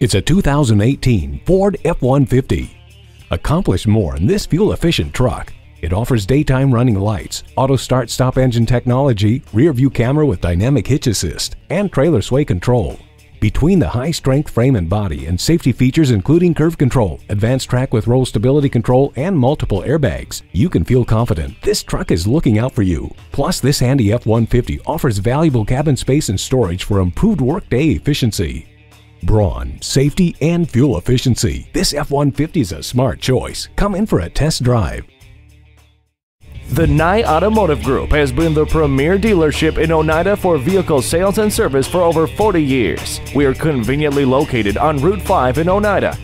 It's a 2018 Ford F-150. Accomplish more in this fuel-efficient truck. It offers daytime running lights, auto start stop engine technology, rear view camera with dynamic hitch assist, and trailer sway control. Between the high strength frame and body and safety features including curve control, AdvanceTrac with roll stability control, and multiple airbags, you can feel confident this truck is looking out for you. Plus, this handy F-150 offers valuable cabin space and storage for improved workday efficiency. Brawn, safety, and fuel efficiency. This F-150 is a smart choice. Come in for a test drive. The Nye Automotive Group has been the premier dealership in Oneida for vehicle sales and service for over 40 years. We are conveniently located on Route 5 in Oneida